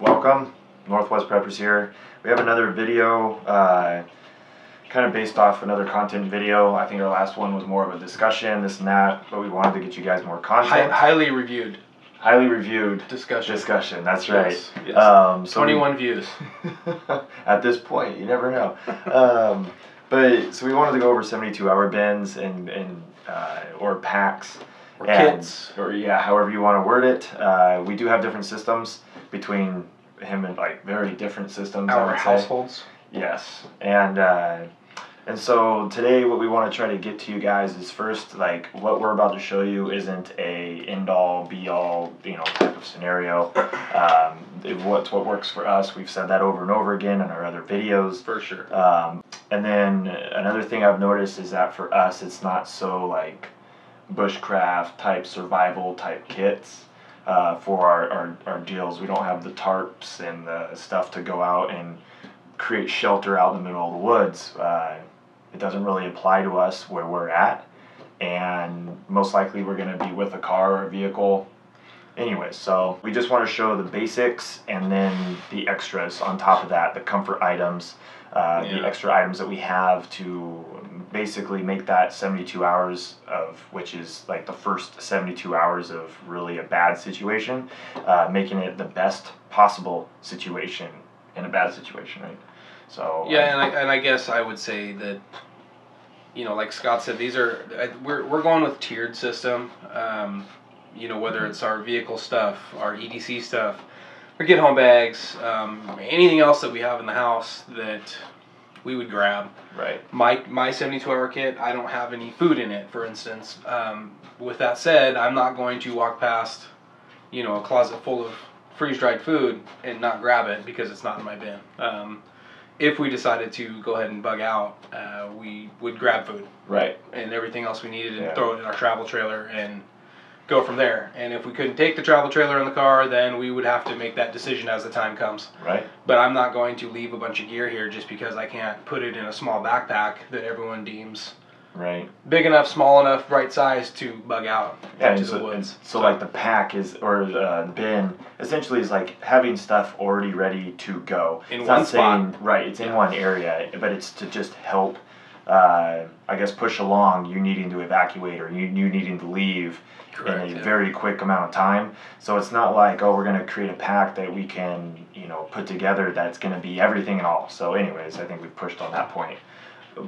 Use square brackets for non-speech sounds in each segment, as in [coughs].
welcome. Northwest Preppers here. We have another video, uh, kind of based off another content video. I think our last one was more of a discussion, this and that, but we wanted to get you guys more Hi- content. highly reviewed Highly reviewed discussion. discussion. That's right. Yes, yes. Um, so we- 21 views. [laughs] at this point, you never know. um, but so we wanted to go over seventy-two hour bins and and uh, or packs Or and- kits. or yeah, however you want to word it. Uh, we do have different systems between him and like very different systems. Our would say. households. Yes, and uh, and so today what we want to try to get to you guys is first like what we're about to show you isn't a end all be all you know type of scenario. [coughs] Um, it- what's what works for us. We've said that over and over again in our other videos. For sure. Um, and then another thing I've noticed is that for us, it's not so like bushcraft type survival type kits uh, for our, our, our deals. We don't have the tarps and the stuff to go out and create shelter out in the middle of the woods. Uh, it doesn't really apply to us where we're at. And most likely we're going to be with a car or a vehicle Anyways, so we just want to show the basics and then the extras on top of that, the comfort items, uh, the extra items that we have to basically make that 72 hours of which is like the first 72 hours of really a bad situation, uh, making it the best possible situation in a bad situation, right? So Yeah, and I, and I guess I would say that, you know, like Scott said, these are I- we're we're going with tiered system. Um, you know, whether it's our vehicle stuff, our EDC stuff, or get home bags, um, anything else that we have in the house that we would grab. right, my my 72 hour kit i don't have any food in it for instance. Um, with that said i'm not going to walk past you know a closet full of freeze dried food and not grab it because it's not in my bin. Um, if we decided to go ahead and bug out uh, we would grab food. Right, and everything else we needed and Yeah. throw it in our travel trailer and go from there and if we couldn't take the travel trailer in the car then we would have to make that decision as the time comes right, but I'm not going to leave a bunch of gear here just because I can't put it in a small backpack that everyone deems right. big enough, small enough, right size to bug out Yeah, into the so, and woods. so like the pack is or uh, the bin essentially is like having stuff already ready to go In It's one not spot. saying- right it's in one area but it's to just help uh, I guess push along you needing to evacuate or you, you needing to leave Correct, in a yeah. very quick amount of time so it's not like oh we're going to create a pack that we can you know put together that's going to be everything and all so anyways I think we've pushed on that point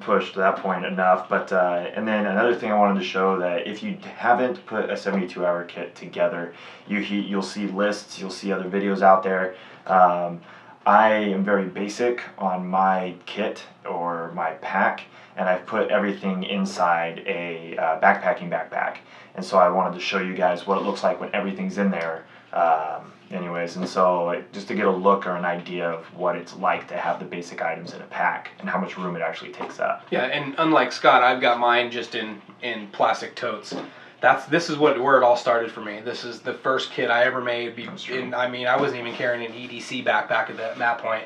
pushed that point enough. But uh, and then another thing I wanted to show that if you haven't put a 72 hour kit together, you he, you'll see lists, you'll see other videos out there. Um, I am very basic on my kit or my pack, and I've put everything inside a uh, backpacking backpack. And so I wanted to show you guys what it looks like when everything's in there. Um, anyways, and so just to get a look or an idea of what it's like to have the basic items in a pack and how much room it actually takes up. Yeah, and unlike Scott, I've got mine just in in plastic totes. That's this is what where it all started for me. This is the first kit I ever made. Be, and I mean, I wasn't even carrying an EDC backpack at that, that point.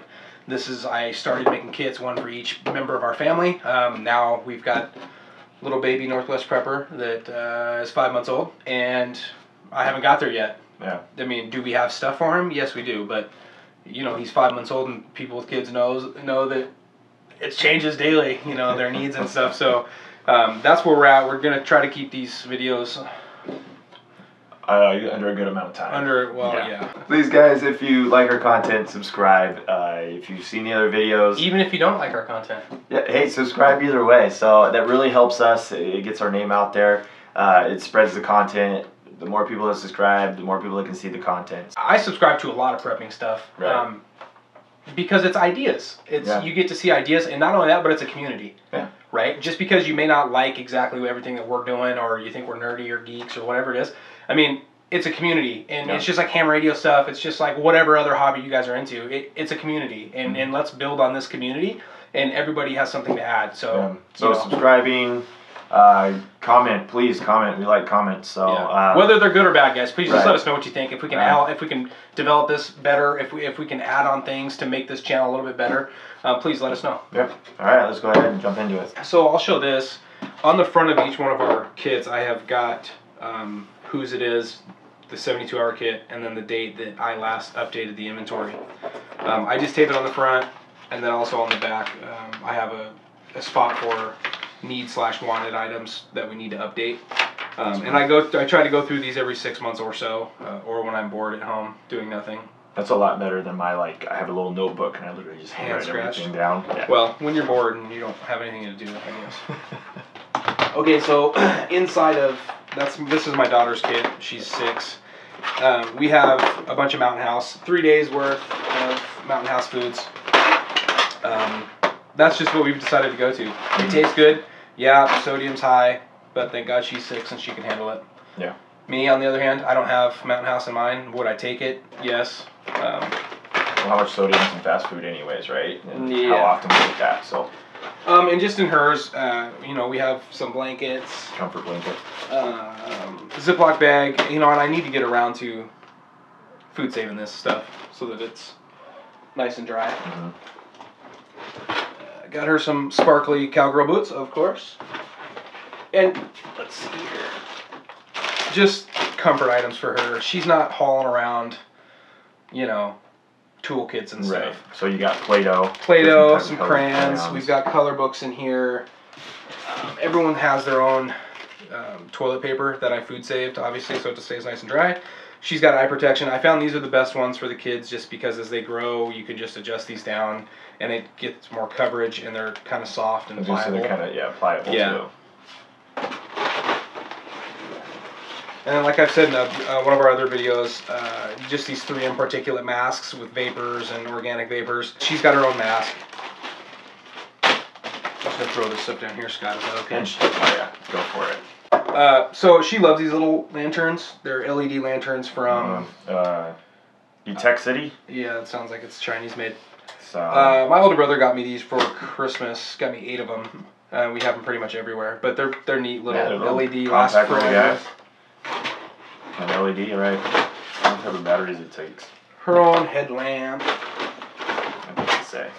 This is I started making kits, one for each member of our family. Um, now we've got little baby Northwest Prepper that uh, is five months old, and I haven't got there yet. Yeah. I mean, do we have stuff for him? Yes, we do. But you know, he's five months old, and people with kids knows know that it changes daily. You know, their needs and stuff. So um, that's where we're at. We're gonna try to keep these videos Uh, under a good amount of time. under. Well, Yeah. yeah. Please, guys, if you like our content, subscribe. Uh, if you've seen the other videos, Even if you don't like our content, yeah, hey, subscribe either way. So that really helps us. It gets our name out there. Uh, it spreads the content. The more people that subscribe, the more people that can see the content. I subscribe to a lot of prepping stuff. Right. Um, because it's ideas. It's Yeah. you get to see ideas, and not only that, but it's a community. Yeah. Right. Just because you may not like exactly everything that we're doing, or you think we're nerdy or geeks or whatever it is, I mean, it's a community, and Yeah. it's just like ham radio stuff. It's just like whatever other hobby you guys are into. It, it's a community, and Mm-hmm. and let's build on this community, and everybody has something to add. So. Um, so you know, subscribing, uh, comment, please comment. We like comments. So Yeah. uh, Whether they're good or bad, guys, please just let us know what you think. If we can Right. help, if we can develop this better, if we if we can add on things to make this channel a little bit better, uh, please let us know. Yep. All right, let's go ahead and jump into it. So I'll show this on the front of each one of our kits. I have got um, whose it is, the 72 hour kit, and then the date that I last updated the inventory. Um, I just tape it on the front, and then also on the back, um, I have a, a spot for need slash wanted items that we need to update. Um, and I go, th- I try to go through these every six months or so, uh, or when I'm bored at home doing nothing. That's a lot better than my like. I have a little notebook and I literally just Hand handwrite scratch. everything down. Yeah. Well, when you're bored and you don't have anything to do, I guess. [laughs] okay, so [clears throat] inside of that's this is my daughter's kit. She's six. Um, we have a bunch of Mountain House, three days worth of Mountain House foods. Um, that's just what we've decided to go to. It tastes good. Yeah, sodium's high, but thank God she's six and she can handle it. Yeah. Me, on the other hand, I don't have Mountain House in mine. Would I take it? Yes. Um, well, how much sodium is in fast food, anyways, right? And Yeah. How often we eat that? So um, and just in hers, uh, you know, we have some blankets, comfort blanket. um, Ziploc bag, you know, and I need to get around to food saving this stuff so that it's nice and dry. Mhm. Got her some sparkly cowgirl boots, of course. And let's see here. Just comfort items for her. She's not hauling around, you know, toolkits and Right. stuff. So you got Play-Doh. Play-Doh, some colored crayons. We've got color books in here. Um, everyone has their own um, toilet paper that I food saved, obviously, so it just stays nice and dry. She's got eye protection. I found these are the best ones for the kids just because as they grow, you can just adjust these down and it gets more coverage and they're kind of soft and Just so pliable. they're kind of yeah pliable Yeah. too. And then, like I've said in uh, uh, one of our other videos, uh, just these 3M particulate masks with vapors and organic vapors. She's got her own mask. I'm Just gonna throw this stuff down here, Scott. Is that okay? Oh yeah, go for it. Uh, so she loves these little lanterns. They're LED lanterns from. Um, uh, Tech City. Yeah, it sounds like it's Chinese made. So Uh, my older brother got me these for Christmas. Got me eight of them. Uh, we have them pretty much everywhere, but they're they're neat little, Yeah, they're LED last forever. guys. an LED, right? What type of batteries it takes? Her own headlamp. I to say.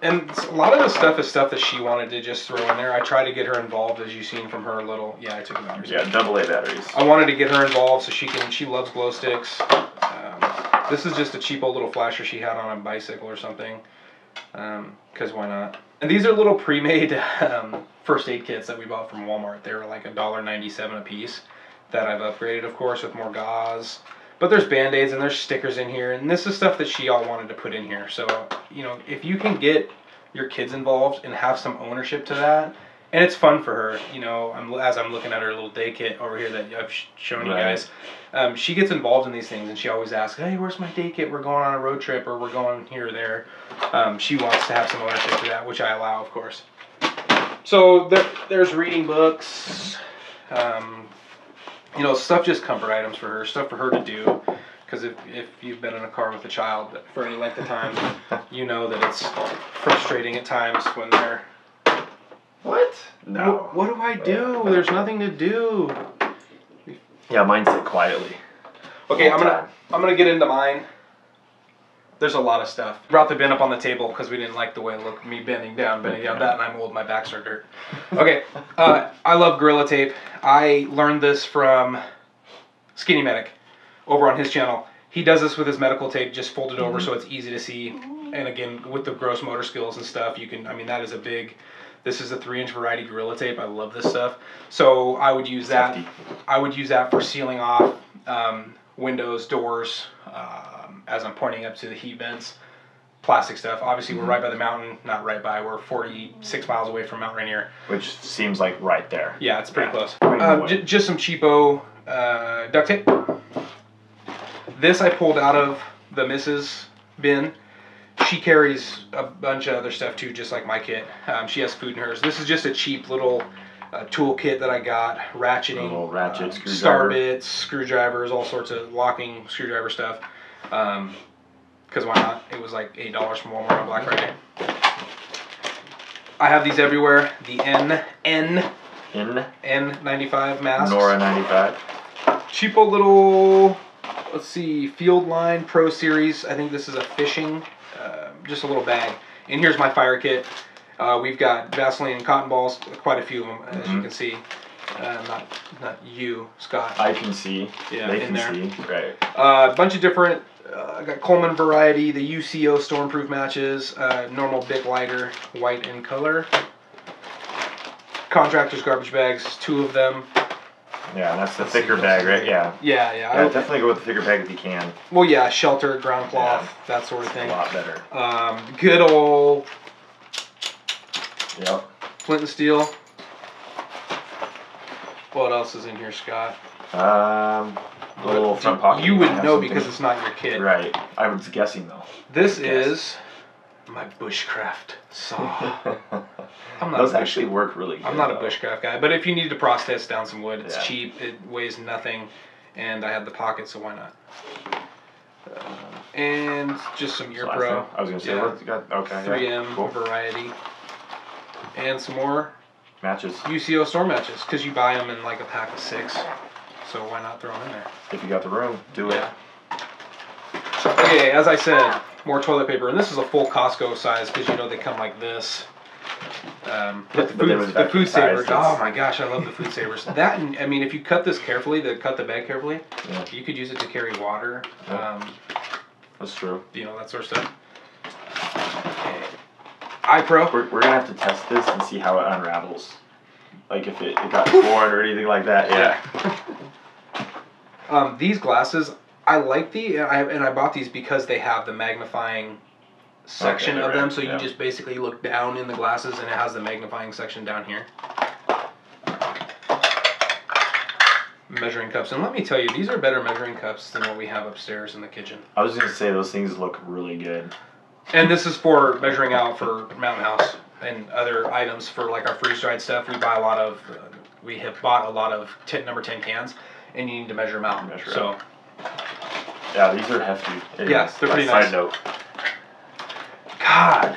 And a lot of the stuff is stuff that she wanted to just throw in there. I try to get her involved, as you've seen from her little. Yeah, I took the batteries. Yeah, double A batteries. I wanted to get her involved so she can. She loves glow sticks. Um, this is just a cheap old little flasher she had on a bicycle or something. Because why not? And these are little pre-made [laughs] um, first aid kits that we bought from Walmart. They were like a dollar ninety-seven a piece. That I've upgraded, of course, with more gauze. But there's band-aids and there's stickers in here, and this is stuff that she all wanted to put in here. So you know, if you can get your kids involved and have some ownership to that, and it's fun for her. You know, I'm, as I'm looking at her little day kit over here that I've sh- shown you Right. guys, um, she gets involved in these things, and she always asks, "Hey, where's my day kit? We're going on a road trip, or we're going here or there." Um, she wants to have some ownership to that, which I allow, of course. So there, there's reading books, um, you know, stuff just comfort items for her, stuff for her to do. Because if, if you've been in a car with a child for any length of time, [laughs] you know that it's frustrating at times when they're What? No. what, what do I do? There's nothing to do. Yeah, mine sit quietly. Okay, I'm gonna time. I'm gonna get into mine. There's a lot of stuff. Brought the bin up on the table because we didn't like the way it looked. Me bending down, bending down. That and I'm old. My back's are hurt. Okay, uh, I love Gorilla Tape. I learned this from Skinny Medic over on his channel. He does this with his medical tape, just folded over so it's easy to see. And again, with the gross motor skills and stuff, you can. I mean, that is a big. This is a three-inch variety Gorilla Tape. I love this stuff. So I would use that. I would use that for sealing off um, windows, doors, um, as I'm pointing up to the heat vents. Plastic stuff. Obviously, we're right by the mountain. Not right by. We're 46 miles away from Mount Rainier. Which seems like right there. Yeah, it's pretty Yeah. close. Right Um, j- just some cheapo uh, duct tape. This I pulled out of the Mrs. bin. She carries a bunch of other stuff too, just like my kit. Um, she has food in hers. This is just a cheap little uh, tool kit that I got, ratcheting, little ratchet, um, screwdriver. star bits, screwdrivers, all sorts of locking screwdriver stuff. Um, Cause why not? It was like eight dollars from Walmart on Black Friday. I have these everywhere. The N N N N95 masks. Nora 95. Cheapo little, let's see, Field Line Pro Series. I think this is a fishing, uh, just a little bag. And here's my fire kit. Uh, we've got Vaseline and cotton balls, quite a few of them, as you Mhm. can see. Uh, not not you, Scott. I can see. Yeah, they in can there. see. Right. A uh, bunch of different. Uh, I got Coleman variety, the UCO stormproof matches, uh, normal Bic lighter, white in color. Contractors garbage bags, two of them. Yeah, that's the Let's thicker what bag, right? Yeah. Yeah, yeah. Yeah, I- definitely go with the thicker bag if you can. well, yeah, shelter, ground cloth, that sort of thing. A lot better. Um, good old Yep. flint and steel. What else is in here, Scott? Um, the little What- front pocket. You would have know something. because it's not your kit. Right. I was guessing though. This Yes. is my bushcraft saw. [laughs] I'm not Those a bush- actually work really good. I'm not a though. bushcraft guy, but if you need to process down some wood, it's Yeah. cheap. It weighs nothing, and I have the pocket, so why not? And just some ear So I pro, think- I was gonna say, Yeah. what you got? Okay. yeah, 3M Cool. variety, and some more Matches. UCO store matches because you buy them in like a pack of six. So why not throw them in there? If you got the room, do it. Yeah. Okay, as I said, more toilet paper, and this is a full Costco size because you know they come like this. Um, but the But food, the food size, savers. it's- Oh my gosh, I love the food savers. [laughs] That I mean, if you cut this carefully, the cut the bag carefully, Yeah. you could use it to carry water. Yeah. Um, That's true. you know that sort of stuff. IPro. We're, we're gonna have to test this and see how it unravels. Like if it, it got [laughs] torn or anything like that. Yeah. [laughs] Um, these glasses, I like the and I and I bought these because they have the magnifying section Okay, of them. right, So you yeah. just basically look down in the glasses, and it has the magnifying section down here. Measuring cups, and let me tell you, these are better measuring cups than what we have upstairs in the kitchen. I was gonna say those things look really good. And this is for measuring out for Mountain House and other items for like our freeze dried stuff. We buy a lot of, uh, we have bought a lot of tin, number ten cans, and you need to measure them out. Measure so. out. Yeah, these are hefty. Yes, they're a pretty side nice. note. God,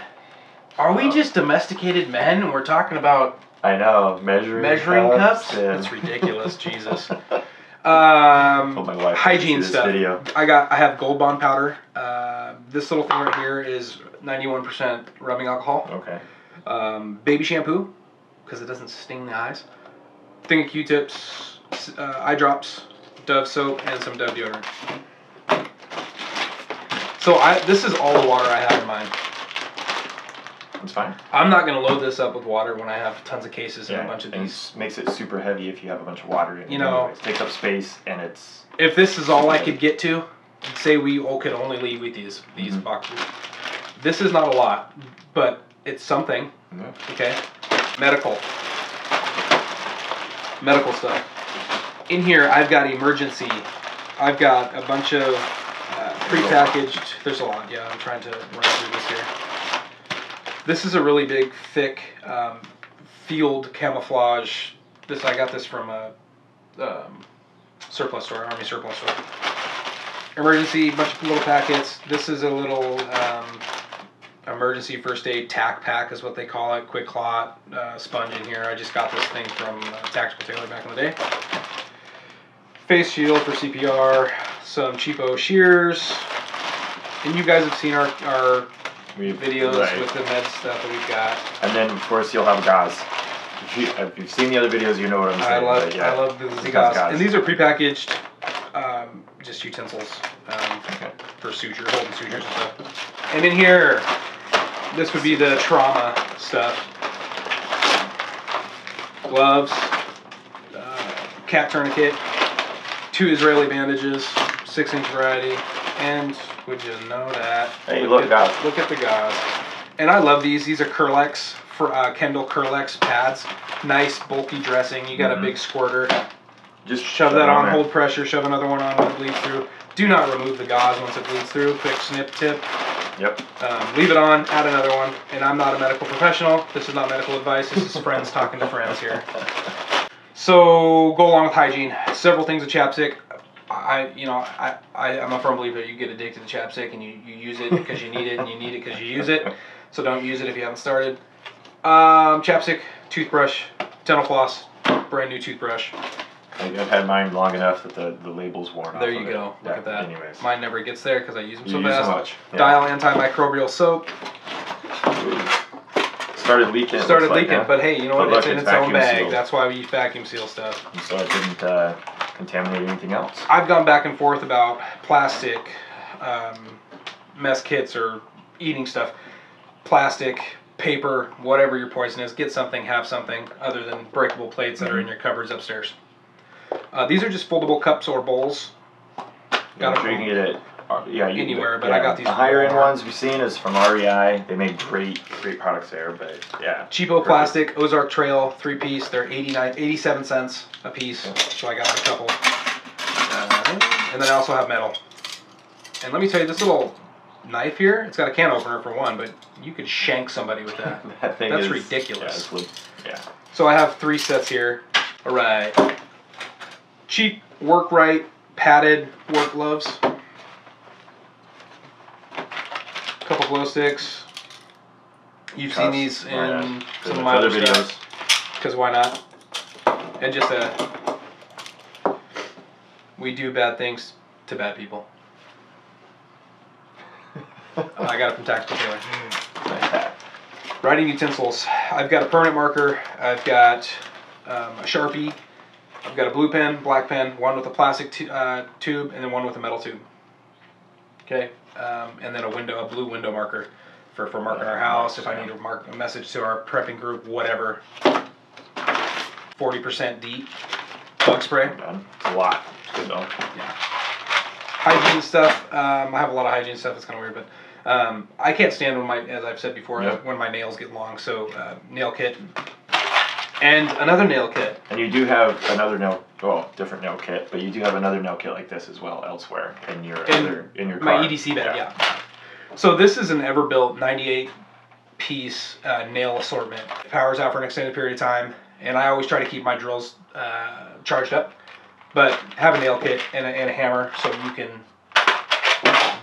are we Uh, just domesticated men and we're talking about I know measuring measuring cups? and- It's ridiculous, Jesus. [laughs] Told Um, my wife hygiene stuff. Video. I got. I have Gold Bond powder. Uh, this little thing right here is 91% rubbing alcohol. Okay. Um, baby shampoo, because it doesn't sting the eyes. Thing of Q-tips, uh, eye drops, Dove soap, and some Dove deodorant. So I. This is all the water I have in mine. That's fine. I'm not gonna load this up with water when I have tons of cases and a bunch of and these. it makes it super heavy if you have a bunch of water in it. You know- anyways. takes up space and it's If this is all I could get to, say we all could only leave with these these Mhm. boxes. This is not a lot, but it's something. yeah. Okay, medical, medical stuff. In here, I've got emergency. I've got a bunch of uh, prepackaged. There's a lot. Yeah, I'm trying to run through this here. This is a really big, thick um, field camouflage. This I got this from a um, surplus store, army surplus store. Emergency, bunch of little packets. This is a little um, emergency first aid tack pack, is what they call it. QuikClot uh, sponge in here. I just got this thing from uh, Tactical Tailor back in the day. Face shield for CPR. Some cheapo shears. And you guys have seen our, our We videos right. with the med stuff that we've got. And then of course you'll have gauze. If, you, if you've seen the other videos, you know what I'm I saying. love but yeah. I love the Because Zigaz. gauze. And these are prepackaged, um, just utensils um, Okay. for suture, holding sutures and stuff. And in here, this would be the trauma stuff. Gloves, uh, cat tourniquet, two Israeli bandages, six inch variety, and would you know that? Hey, look, at, guys. Look at the gauze. And I love these. These are Kerlix for uh, Kendall Kerlix pads. Nice bulky dressing. You got Mhm. a big squirter. Just Shove that on, there. hold pressure, shove another one on when it bleeds through. Do not remove the gauze once it bleeds through. Quick snip tip. Yep. Um, leave it on, add another one. And I'm not a medical professional. This is not medical advice. This is friends talking to friends here. [laughs] So go along with hygiene. Several things of chapstick. I, you know, I, I, I'm a firm believer you get addicted to chapstick and you, you use it because you need it and you need it because you use it. So don't use it if you haven't started. Um, chapstick, toothbrush, dental floss, brand new toothbrush. I've had mine long enough that the, the label's worn off. There you it. go. Look Yeah, at that. Anyways. Mine never gets there because I use them You so use so much. Yeah. Dial antimicrobial soap, started leaking. started like, leaking. huh? But hey, you know But what? It's in it's its own bag. sealed. That's why we use vacuum seal stuff. so it didn't uh, contaminate anything else. I've gone back and forth about plastic um, mess kits or eating stuff. Plastic, paper, whatever your poison is, get something, have something other than breakable plates that are in your cupboards upstairs. Uh, these are just foldable cups or bowls. Got 'em sure you can get it. Uh, Yeah, you, Anywhere, but I got these The higher end ones we've seen is from REI. They make great, great products there. But yeah, Cheapo plastic, Ozark Trail, three piece. They're 89, 87 cents a piece. So I got a couple. Uh, and then I also have metal. And let me tell you, this little knife here, it's got a can opener for one, but you could shank somebody with that. [laughs] that thing That's is ridiculous. Yeah, yeah. So I have three sets here. All right. Cheap, work right, padded work gloves. Couple glow sticks. You've seen Cuffs. these in Oh, yeah. some of my other videos. stuff. Because why not? And just a. We do bad things to bad people. I got it from Tactical Tailor. Like. Writing utensils. I've got a permanent marker. I've got um, a sharpie. I've got a blue pen, black pen, one with a plastic uh, tube, and then one with a metal tube. Okay, um, and then a window, a blue window marker for for marking our house. If I need to mark a message to our prepping group, whatever. Forty percent DEET bug spray. Done. It's a lot. It's good though. Yeah. Hygiene stuff. Um, I have a lot of hygiene stuff. It's kind of weird, but um, I can't stand when my, as I've said before, Yep. when my nails get long. So uh, nail kit and another nail kit. And you do have another nail, well, different nail kit, but you do have another nail kit like this as well elsewhere in your In other in your car. My. EDC bag, yeah. So this is an Everbilt 98 piece uh, nail assortment. It powers out for an extended period of time, and I always try to keep my drills uh, charged up. But have a nail kit and a, and a hammer so you can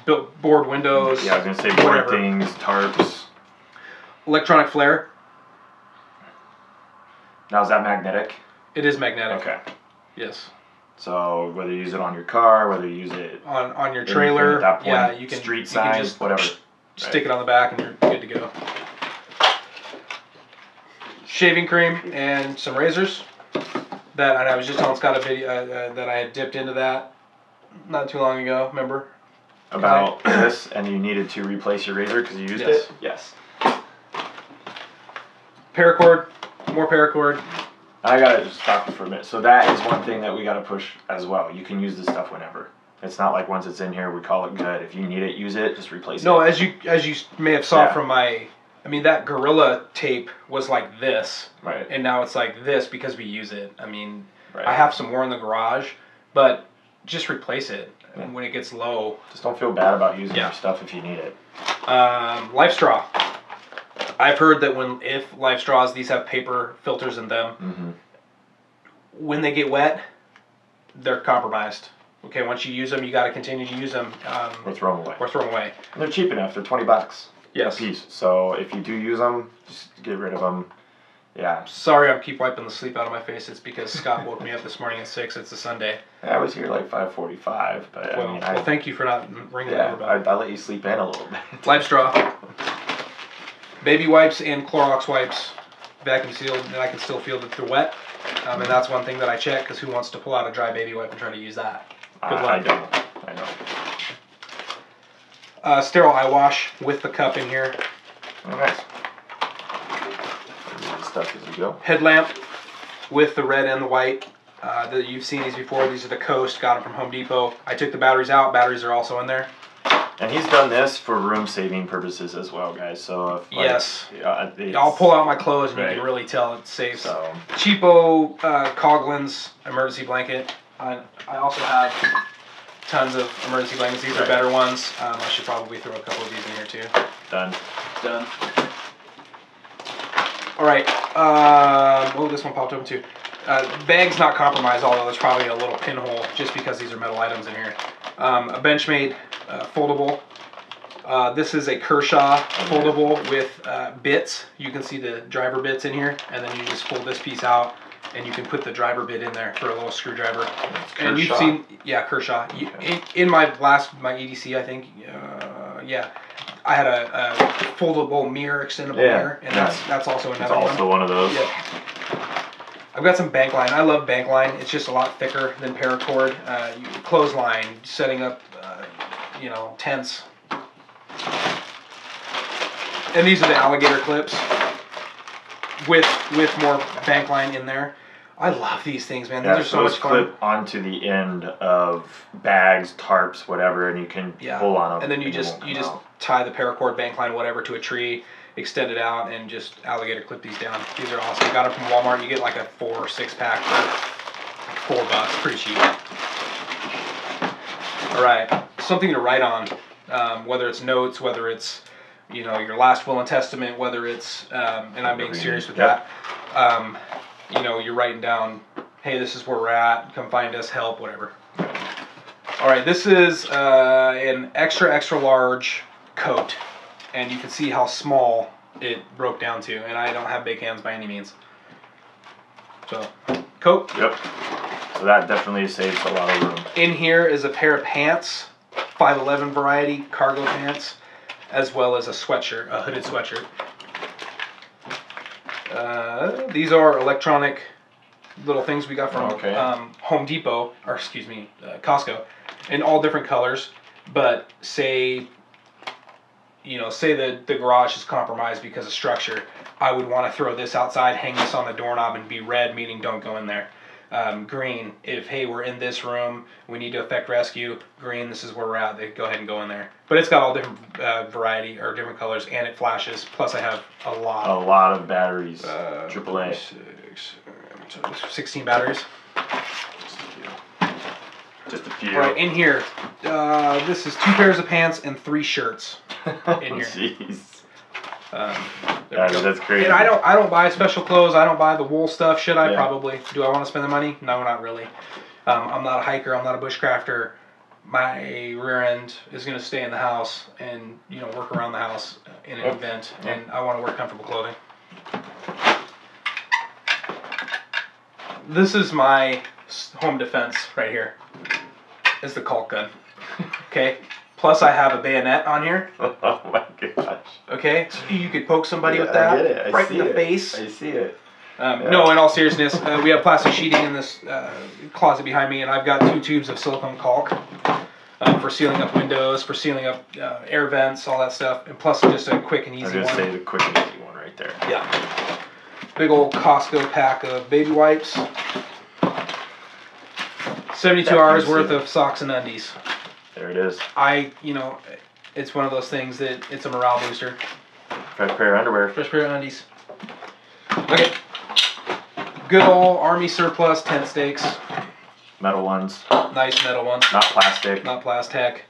build board windows. Yeah, I was gonna say board whatever. things, tarps. Electronic flare. Now is that magnetic? It is magnetic. Okay. Yes. So whether you use it on your car, whether you use it On on your trailer, at that point, yeah, you can street you signs, can just whatever. stick it on the back and you're good to go. Shaving cream and some razors. That and I was just telling Scott a video uh, uh, that I had dipped into that not too long ago. Remember? about this, and you needed to replace your razor because you used Yes. it. Yes. Paracord, more paracord. I gotta just stop you for a minute. So that is one thing that we gotta push as well. You can use this stuff whenever. It's not like once it's in here, we call it good. If you need it, use it. Just replace No, it. No, as you as you may have saw Yeah. from my, I mean that Gorilla tape was like this, Right. and now it's like this because we use it. I mean, Right. I have some more in the garage, but just replace it Yeah. when it gets low. Just don't feel bad about using Yeah. your stuff if you need it. Um, Life Straw. I've heard that when if Life Straws, these have paper filters in them. Mm-hmm. When they get wet, they're compromised. Okay, once you use them, you got to continue to use them Or um, throw them away. or throw them away. And they're cheap enough. They're twenty bucks Yes. a piece. So if you do use them, just get rid of them. Yeah. Sorry, I keep wiping the sleep out of my face. It's because Scott woke me up this morning at six. It's a Sunday. I was here like five forty-five, but Well, I mean, I, thank you for not ringing the yeah, doorbell. I, I let you sleep in a little bit. Life straw, [laughs] baby wipes, and Clorox wipes, vacuum sealed, and I can still feel that they're wet. Um, and that's one thing that I check because who wants to pull out a dry baby wipe and try to use that? I, Good I luck. don't. I don't. Uh, sterile eye wash with the cup in here. Oh, nice. Stuff as you go. Headlamp with the red and the white. Uh, that you've seen these before. These are the Coast. Got them from Home Depot. I took the batteries out. Batteries are also in there. And he's done this for room saving purposes as well, guys. So if like, Yes. yeah, it's, I'll pull out my clothes and you can really tell it's safe. So cheapo uh, Coghlan's emergency blanket. I, I also have tons of emergency blankets. These are better ones. Um, I should probably throw a couple of these in here too. done. Done. All right. Um, oh, this one popped open too. Uh, bag's not compromised, although there's probably a little pinhole just because these are metal items in here. Um, a Benchmade uh, foldable. Uh, this is a Kershaw foldable with uh, bits. You can see the driver bits in here, and then you just pull this piece out, and you can put the driver bit in there for a little screwdriver. And you've Kershaw? seen, yeah, Kershaw. You, in, in my last, my EDC, I think, uh, yeah, I had a, a foldable mirror, extendable Yeah, mirror, and that's that's also another. It's also one. one of those. Yeah. I've got some bank line. I love bank line. It's just a lot thicker than paracord. Uh, you, clothesline, setting up, uh, you know, tents. And these are the alligator clips with with more bank line in there. I love these things, man. These Yeah, are so those much fun. clip onto the end of bags, tarps, whatever, and you can Yeah. pull on them. And then you it just you just out. tie the paracord bank line, whatever, to a tree, extend it out, and just alligator clip these down. These are awesome. Got them from Walmart. You get like a four or six pack for four bucks. Pretty cheap. All right, something to write on, um, whether it's notes, whether it's you know your last will and testament, whether it's um, and I'm being serious with that. Um, you know, you're writing down, hey, this is where we're at. Come find us, help, whatever. All right, this is uh, an extra extra large coat, and you can see how small it broke down to. And I don't have big hands by any means. So, coat. Yep. So that definitely saves a lot of room. In here is a pair of pants, 511 variety cargo pants, as well as a sweatshirt, a hooded sweatshirt. Uh, these are electronic little things we got from Okay. um, Home Depot, or excuse me, uh, Costco, in all different colors. But say, you know, say that the garage is compromised because of structure, I would want to throw this outside, hang this on the doorknob, and be red, meaning don't go in there. Um, green, if hey we're in this room, we need to effect rescue. Green, this is where we're at. They go ahead and go in there. But it's got all different uh, variety or different colors, and it flashes. Plus, I have a lot. A lot of batteries. Uh, AAA. Six, 16 batteries. Just a few. All right, in here, uh, this is two pairs of pants and three shirts. [laughs] in here. Jeez. Um, That- that's crazy. And I don't, I don't buy special clothes. I don't buy the wool stuff. Should I? Yeah. Probably. Do I want to spend the money? No, not really. Um, I'm not a hiker. I'm not a bushcrafter. My rear end is going to stay in the house and you know work around the house in an Yep. event, Yep. and I want to wear comfortable clothing. This is my home defense right here. Is the caulk gun. [laughs] Okay. Plus, I have a bayonet on here. [laughs] oh my gosh. Okay, so you could poke somebody with that I get it. I right see in the it. face. I see it. Um, Yeah. No, in all seriousness, uh, we have plastic sheeting in this uh, closet behind me, and I've got two tubes of silicone caulk uh, for sealing up windows, for sealing up uh, air vents, all that stuff, and plus just a quick and I was easy gonna one. say the quick and easy one right there. Yeah. Big old Costco pack of baby wipes. 72 That hours worth of- of socks and undies. There it is. I, you know, it's one of those things that it's a morale booster. Fresh pair of underwear. Fresh pair of undies. Okay. Good old army surplus tent stakes. Metal ones, Nice metal ones, not plastic. not plastic.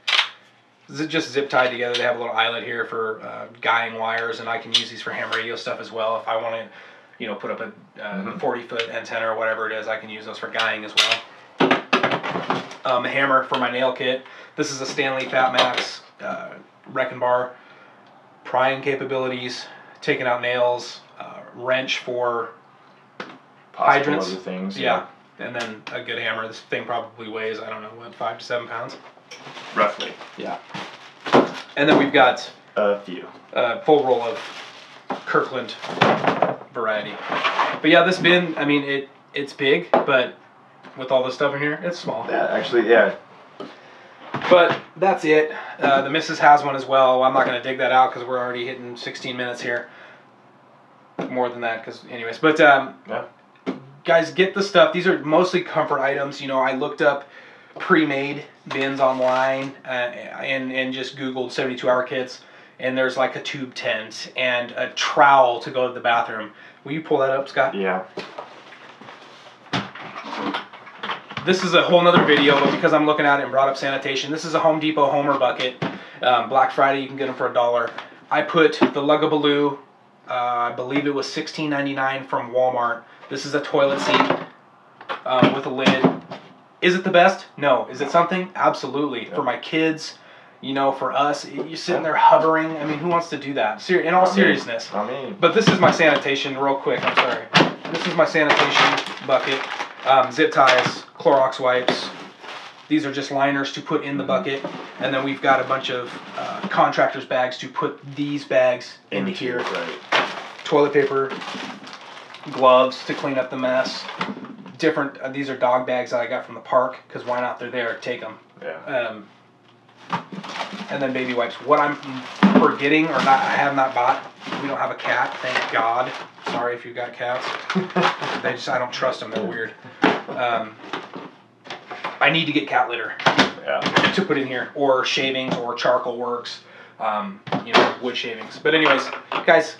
Z- just zip tied together. They have a little eyelet here for uh, guying wires, and I can use these for ham radio stuff as well. If I want to, you know, put up a uh, Mhm. 40 foot antenna or whatever it is, I can use those for guying as well. Um, a hammer for my nail kit. This is a Stanley Fat Max uh, wrecking bar. Prying capabilities, taking out nails, uh, wrench for Possible hydrants. things. yeah, and then a good hammer. This thing probably weighs I don't know what five to seven pounds. Roughly. Yeah. And then we've got A few. a full roll of Kirkland variety. But yeah, this bin, I mean it it's big, but with all this stuff in here, it's small. Yeah, actually, yeah. But that's it. Uh, the missus has one as well. I'm not going to dig that out because we're already hitting 16 minutes here. More than that, because anyways. But um, Yeah. guys, get the stuff. These are mostly comfort items. You know, I looked up pre-made bins online uh, and and just Googled 72 hour kits, and there's like a tube tent and a trowel to go to the bathroom. Will you pull that up, Scott? Yeah. This is a whole nother video, but because I'm looking at it and brought up sanitation, this is a Home Depot Homer bucket. Um, Black Friday, you can get them for a dollar. I put the Luggable Loo, uh, I believe it was $16.99 from Walmart. This is a toilet seat um, with a lid. Is it the best? No. Is it something? Absolutely. For my kids, you know, for us, you're sitting there hovering. I mean, who wants to do that? Ser- in all seriousness. I mean, But this is my sanitation, real quick. I'm sorry. This is my sanitation bucket. Um, zip ties, Clorox wipes, These are just liners to put in the bucket, and then we've got a bunch of uh, contractors' bags to put these bags into here. Right. Toilet paper, gloves to clean up the mess. Different. Uh, these are dog bags that I got from the park because why not? They're there. Take them. Yeah. Um, and then baby wipes. What I'm forgetting or not, I have not bought. We don't have a cat, thank God. Sorry if you've got cats. [laughs] they just, I don't trust them. They're weird. Um, I need to get cat litter Yeah. to put in here, or shavings, or charcoal works. Um, you know, wood shavings. But anyways, guys,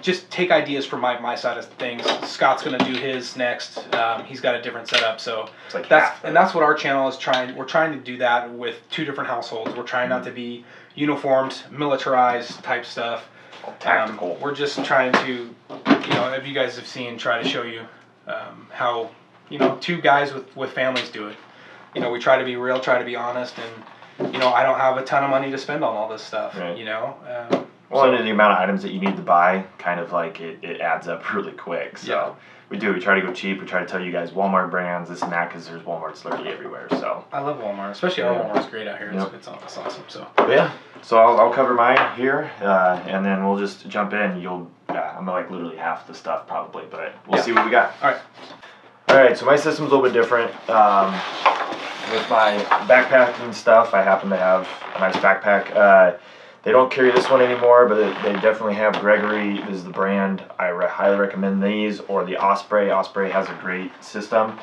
just take ideas from my, my side of things. Scott's gonna do his next. Um, he's got a different setup, so like that's and that's what our channel is trying. We're trying to do that with two different households. We're trying not to be uniformed, militarized type stuff. tactical. Um, we're just trying to, you know, if you guys have seen, try to show you um, how, you know, two guys with, with families do it. You know, we try to be real, try to be honest, and, you know, I don't have a ton of money to spend on all this stuff, Right. you know? Um, Well, so- and the amount of items that you need to buy, kind of like it, it adds up [laughs] really quick. So Yeah. we do. We try to go cheap. We try to tell you guys Walmart brands, this and that, because there's Walmarts literally everywhere. So, I love Walmart, especially our Yeah. Walmart's great out here. It's, Yep. it's, it's awesome. So, but yeah. So I'll, I'll cover mine here, uh, and then we'll just jump in. You'll, yeah, I'm like literally half the stuff probably, but we'll Yeah. see what we got. all right. All right, so my system's a little bit different. Um, with my backpacking stuff, I happen to have a nice backpack. Uh, they don't carry this one anymore, but they definitely have Gregory. Is the brand. I re- highly recommend these or the Osprey. Osprey has a great system.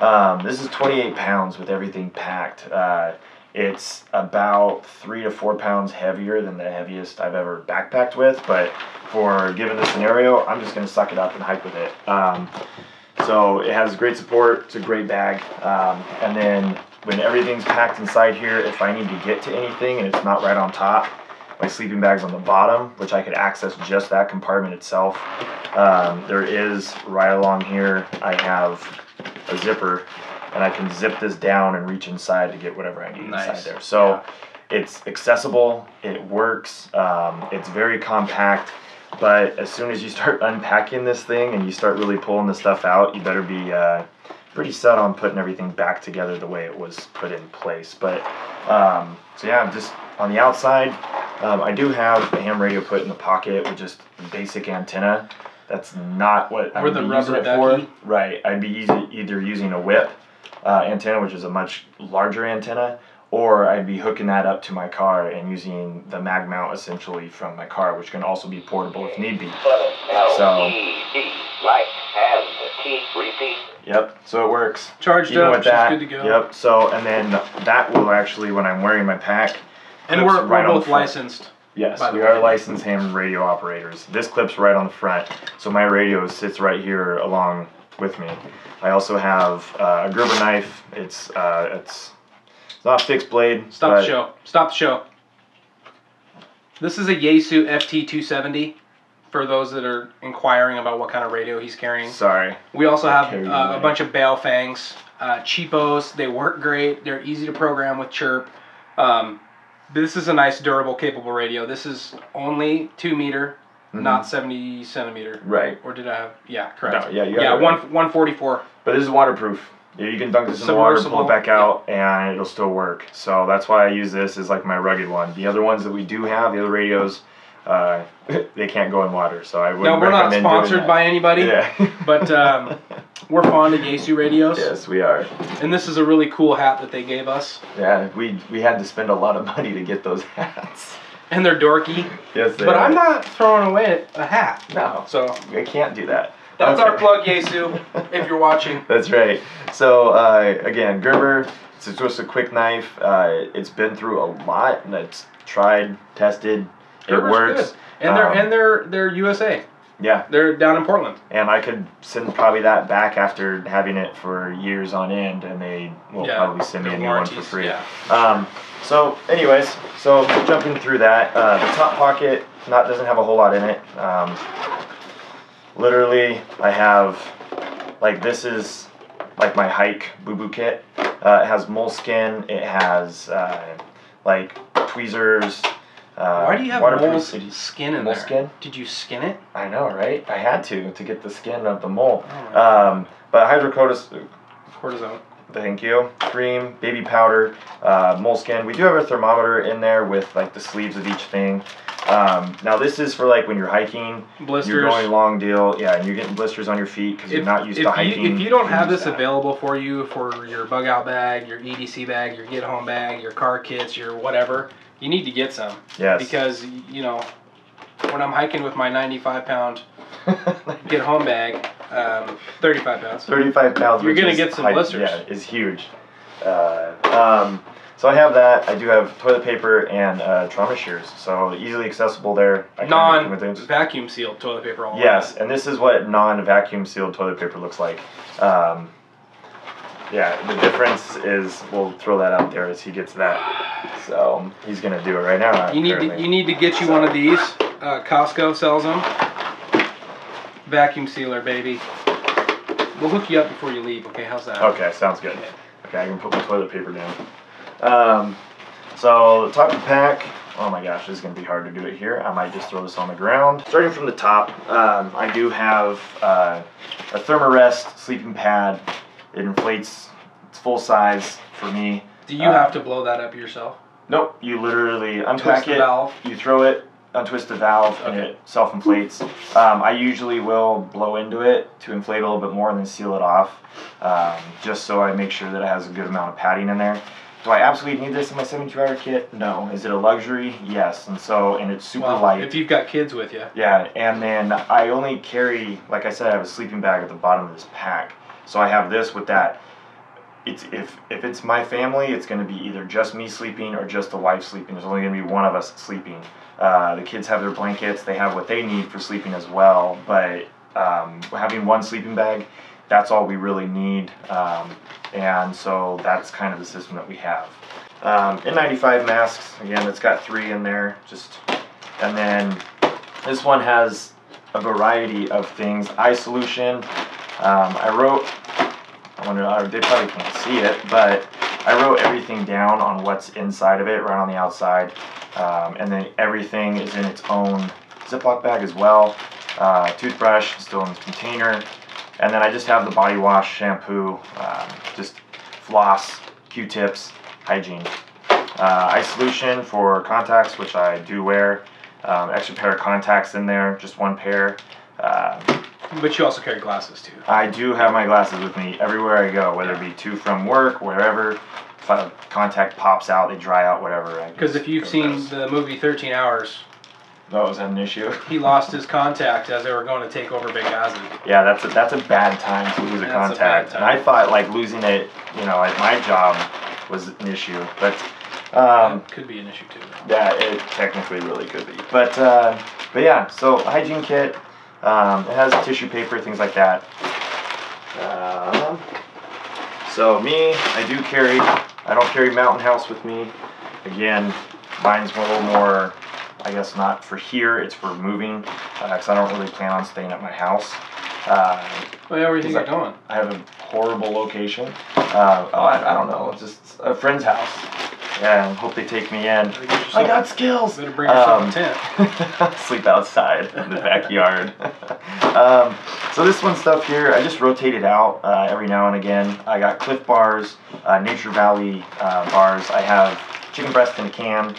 Um, this is 28 pounds with everything packed. Uh, it's about three to four pounds heavier than the heaviest I've ever backpacked with, but for given the scenario, I'm just gonna suck it up and hike with it. Um, so it has great support. It's a great bag. Um, and then when everything's packed inside here, if I need to get to anything and it's not right on top, my sleeping bag's on the bottom, which I could access just that compartment itself. Um, there is right along here. I have a zipper, and I can zip this down and reach inside to get whatever I need Nice. inside there. So Yeah. it's accessible. It works. Um, it's very compact. But as soon as you start [laughs] unpacking this thing and you start really pulling the stuff out, you better be uh, pretty set on putting everything back together the way it was put in place. But um, so yeah, just on the outside, um, I do have a ham radio put in the pocket with just basic antenna. That's not what I would the be rubber using it for. Right, I'd be easy, either using a whip uh, antenna, which is a much larger antenna, or I'd be hooking that up to my car and using the mag mount essentially from my car, which can also be portable if need be. So- Right hand, T, repeat. Yep, so it works. Charged Even up, with that, good to go. Yep. So and then that will actually, when I'm wearing my pack, And we're, right we're both licensed. Yes, we way. are licensed ham radio operators. This clip's right on the front, so my radio sits right here along with me. I also have uh, a Gerber knife. It's uh, it's it's not fixed blade. Stop the show. Stop the show. This is a Yaesu FT270 for those that are inquiring about what kind of radio he's carrying. Sorry. We also have uh, a bunch of Baofengs, uh, cheapos. They work great. They're easy to program with Chirp. Um, this is a nice, durable, capable radio. This is only two meter, Mm-hmm. not 70 centimeter. Right. Or did I have? Yeah, correct. No, yeah, you yeah, it right. one 144. But this is waterproof. Yeah, You can dunk this in the water, pull it back out, and it'll still work. So that's why I use this as like my rugged one. The other ones that we do have, the other radios, uh, [laughs] they can't go in water. So I wouldn't No, we're not sponsored by anybody, Yeah. but um, [laughs] we're fond of Yaesu radios. yes, we are. And this is a really cool hat that they gave us. Yeah, we we had to spend a lot of money to get those [laughs] hats. And they're dorky. Yes, they But are. I'm not throwing away a hat. No, So I can't do that. That's our plug, Yaesu, if you're watching. [laughs] That's right. So uh, again, Gerber. It's just a quick knife. Uh, it's been through a lot, and it's tried, tested. Gerber's it works. Good. And they're Um, and they're they're USA. Yeah, They're down in Portland. and I could send probably that back after having it for years on end, and they will Yeah, probably send me a new one for free. yeah. Um, so, anyways, so jumping through that, uh, the top pocket not doesn't have a whole lot in it. Um, literally, I have like this is like my hike boo boo kit. Uh, it has moleskin. It has uh, like tweezers. Uh, Why do you have mole's skin in moleskin? there? Did you skin it? I know, right? I had to to get the skin of the mole. Oh Um, but hydrocortisone. Cortisone. Thank you. Cream, baby powder, uh, moleskin. We do have a thermometer in there with like the sleeves of each thing. Um, now this is for like when you're hiking, Blisters. you're going long deal, yeah, and you're getting blisters on your feet because you're if, not used if to hiking. You, if you don't have this that. available for you for your bug out bag, your EDC bag, your get home bag, your car kits, your whatever, you need to get some. yes, Because, you know, when I'm hiking with my 95 pound [laughs] get home bag, um, 35 pounds. 35 pounds. You're gonna get some high- blisters. Yeah, is huge. Uh, um, so I have that. I do have toilet paper and uh, trauma shears, so easily accessible there. I non vacuum sealed toilet paper all Yes, and this is what non-vacuum sealed toilet paper looks like. Um, yeah, the difference is we'll throw that out there as he gets that. So he's gonna do it right now. You need to, you need to get you one of these. Uh, Costco sells them. Vacuum sealer, baby. We'll hook you up before you leave. Okay, how's that? Okay, sounds good. Okay, I can put my toilet paper down. Um, so the top of the pack. Oh my gosh, this is gonna be hard to do it here. I might just throw this on the ground. Starting from the top, um, I do have uh, a Thermarest sleeping pad. It inflates. It's full size for me. Do you Uh, have to blow that up yourself? Nope, you literally unpack it. valve. You throw it, untwist the valve, and it self-inflates. Um, I usually will blow into it to inflate a little bit more and then seal it off, um, just so I make sure that it has a good amount of padding in there. Do I absolutely need this in my 72-hour kit? No. Is it a luxury? Yes. And so, and it's super Well, light. if you've got kids with you. Yeah, and then I only carry, like I said, I have a sleeping bag at the bottom of this pack. So I have this with that. It's if if it's my family, it's going to be either just me sleeping or just the wife sleeping. There's only going to be one of us sleeping. Uh, the kids have their blankets. They have what they need for sleeping as well. But um, having one sleeping bag, that's all we really need. Um, and so that's kind of the system that we have. Um, N95 masks. Again, it's got three in there. Just and then this one has a variety of things. Eye solution. Um, I wrote. I wonder. uh, They probably can't see it, but I wrote everything down on what's inside of it, right on the outside, um, and then everything is in its own Ziploc bag as well. Uh, toothbrush still in its container, and then I just have the body wash, shampoo, um, just floss, Q-tips, hygiene. Uh, eye solution for contacts, which I do wear. Um, extra pair of contacts in there, just one pair. Uh, But you also carry glasses too. I do have my glasses with me everywhere I go, whether it be to from work, wherever. If a contact pops out, they dry out, whatever. Because if you've seen with the movie 13 Hours, those. was an issue? [laughs] he lost his contact as they were going to take over Benghazi. Yeah, that's a, that's a bad time to lose a That's a contact. And. I thought like losing it, you know, at my job was an issue, but um, that could be an issue too. Yeah, it technically really could be. But uh, but yeah, so hygiene kit. Um, it has tissue paper, things like that. Um, so me, I do carry. I don't carry Mountain House with me. Again, mine's a little more. I guess not for here. It's for moving, because I don't really plan on staying at my house. Uh, Well, yeah, where do you think you're going? I have a horrible location. Uh, oh, I, I don't know, just a friend's house. Yeah, and hope they take me in. Better get yourself- I got skills. Better bring yourself Um, a [laughs] tent. Sleep outside in the backyard. [laughs] um, so this one stuff here, I just rotate it out uh, every now and again. I got Clif Bars, uh, Nature Valley uh, bars. I have chicken breast in a can.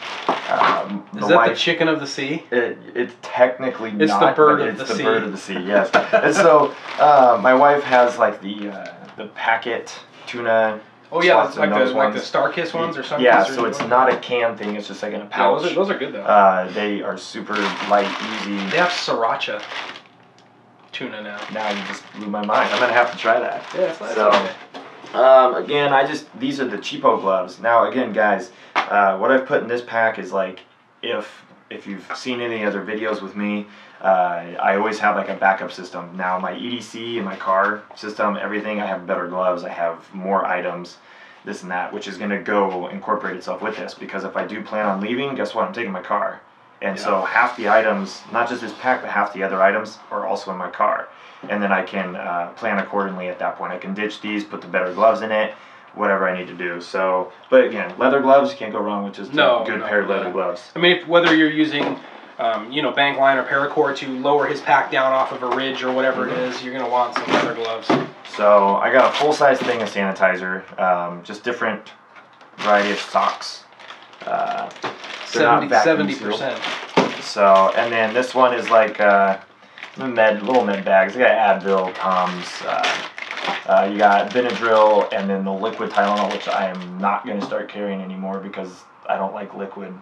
Um, Is the that the chicken of the sea? it, it's technically It's the not, bird of it's the the sea. bird of the sea. Yes, and so uh, my wife has like the uh, the packet tuna. Oh yeah, like the those like the. StarKist ones or something. Yeah, so it's not a can thing. It's just like in a Yeah, pouch. those are, those are good though. uh, they are super light, easy. they have sriracha tuna now. Now you just blew my mind. I'm gonna have to try that. Yeah, it's nice. So, um, again, I just these are the cheapo gloves. Now, again, guys, uh, what I've put in this pack is like if if you've seen any other videos with me, uh, I always have like a backup system. Now, my EDC and my car system, everything, I have better gloves. I have more items, this and that, which is gonna go incorporate itself with this because if I do plan on leaving, guess what? I'm taking my car. And so half the items, not just this pack, but half the other items are also in my car. And then I can uh, plan accordingly at that point. I can ditch these, put the better gloves in it, whatever I need to do. So, but again, leather gloves, you can't go wrong with just No, a good no, pair of leather gloves. I mean, if, whether you're using um, you know, bank line or paracord to lower his pack down off of a ridge or whatever it is, you're gonna want some leather gloves. So I got a full size thing of sanitizer, um, just different variety of socks. Uh, 70 vacuum 70 sealed. percent. So and then this one is like uh, med little med bags. They got Advil, Tums. Uh, uh, you got Benadryl, and then the liquid Tylenol, which I am not going to start carrying anymore because I don't like liquid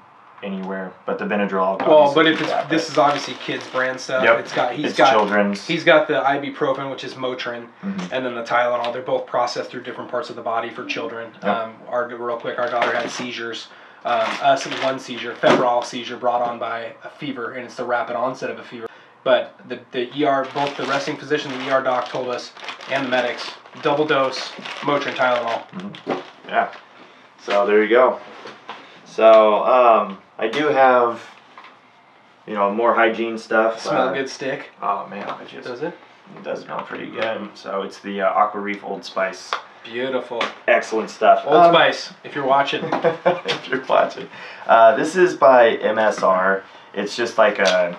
anywhere. But the Benadryl. Well, but if it's that, this is obviously kids brand stuff. Yep. It's got he's it's got children's. he's got the ibuprofen, which is Motrin, Mhm. and then the Tylenol. They're both processed through different parts of the body for children. Yep. Um, our real quick, our daughter had seizures. Um, us one seizure, febrile seizure brought on by a fever, and it's the rapid onset of a fever. But the, the ER, both the resting physician, the ER doc told us, and the medics, double dose Motrin Tylenol. Yeah. So there you go. So um, I do have, you know, more hygiene stuff. Smell uh, good stick, Oh man, I just does it? it does smell pretty good. So it's the uh, Aqua Reef Old Spice. Beautiful. Excellent stuff. Old Um, Spice, if you're watching. [laughs] if you're watching, uh, this is by MSR. It's just like a,